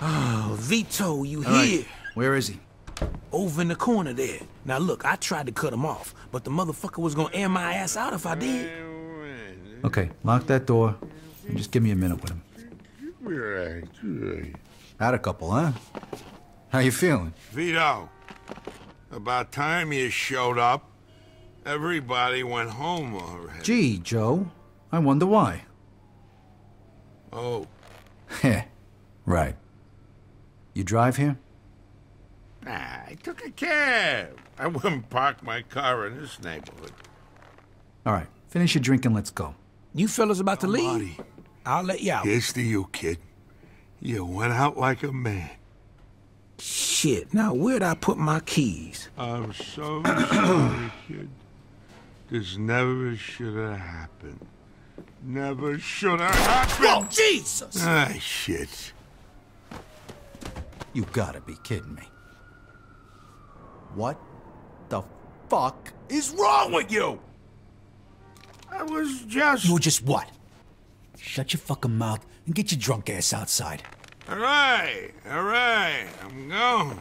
Oh, Vito, you All right, here? Where is he? Over in the corner there. Now look, I tried to cut him off, but the motherfucker was gonna air my ass out if I did. Okay, lock that door and just give me a minute with him. Right, right. Had a couple, huh? How you feeling? Vito, about time you showed up. Everybody went home already. Gee, Joe. I wonder why. Oh, Heh. right. You drive here? nah, I took a cab. I wouldn't park my car in this neighborhood. All right, finish your drink and let's go. You fellas about to leave? Marty, I'll let you out. here's to you, kid. You went out like a man. Shit, now where'd I put my keys? I'm so sorry, kid. This never should have happened. Never should have happened. Oh, Jesus! Ah, shit. You gotta be kidding me. What the fuck is wrong with you? I was just. You were just what? Shut your fucking mouth and get your drunk ass outside. All right, all right. I'm going.